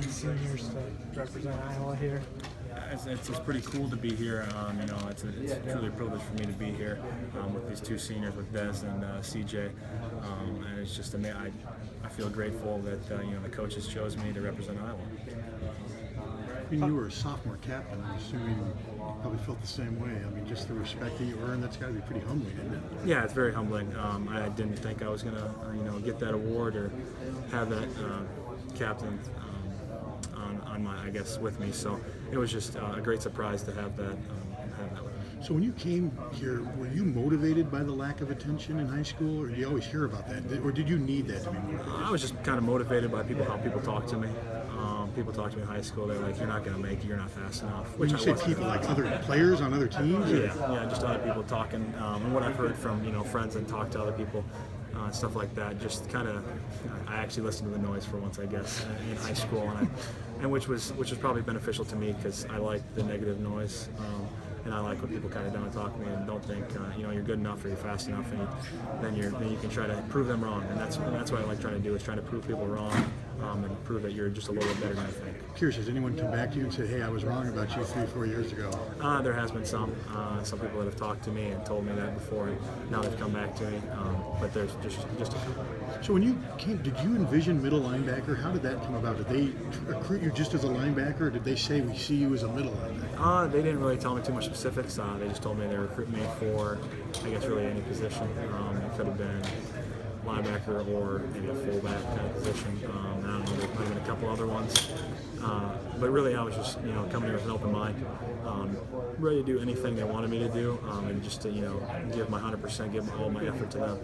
non-seniors to represent Iowa here? It's, it's, it's pretty cool to be here. Um, you know, it's, a, it's truly a privilege for me to be here um, with these two seniors, with Des and uh, CJ. Um, and it's just, amazing. I, I feel grateful that uh, you know the coaches chose me to represent Iowa. I mean, you were a sophomore captain. I'm assuming you probably felt the same way. I mean, just the respect that you earned, that's got to be pretty humbling, isn't it? Yeah, it's very humbling. Um, I didn't think I was gonna, uh, you know, get that award or have that uh, captain on, on my, I guess, with me. So it was just uh, a great surprise to have that, um, have that with me. So when you came here, were you motivated by the lack of attention in high school, or do you always hear about that, or did you need that to be motivated? I was just kind of motivated by people, how people talk to me. People talk to me in high school. They're like, "You're not gonna make it. You're not fast enough." Which When you I say wasn't. people, like other players on other teams? Yeah, yeah, just other people talking, um, and what I've heard from you know friends and talked to other people, uh, stuff like that. Just kind of, I actually listened to the noise for once, I guess, in high school, and, I, and which was which was probably beneficial to me because I like the negative noise. Um, and I like when people kind of don't talk to me and don't think, uh, you know, you're good enough or you're fast enough, and then you're then you can try to prove them wrong, and that's that's what I like trying to do is trying to prove people wrong, um, and prove that you're just a little bit better than I think. Curious, has anyone come back to you and said, "Hey, I was wrong about you three, four years ago"? Uh, there has been some uh, some people that have talked to me and told me that before, and now they've come back to me. Um, but there's just just a couple. So when you came, did you envision middle linebacker? How did that come about? Did they recruit you just as a linebacker, or did they say we see you as a middle linebacker? Uh, they didn't really tell me too much specifics. Uh, they just told me they recruit me for, I guess, really any position. Um, it could have been linebacker or maybe a fullback kind of position. Um, I don't know, might have been a couple other ones. Uh, but really, I was just, you know, coming here with an open mind, um, ready to do anything they wanted me to do, um, and just to, you know, give my 100%, give all my effort to them.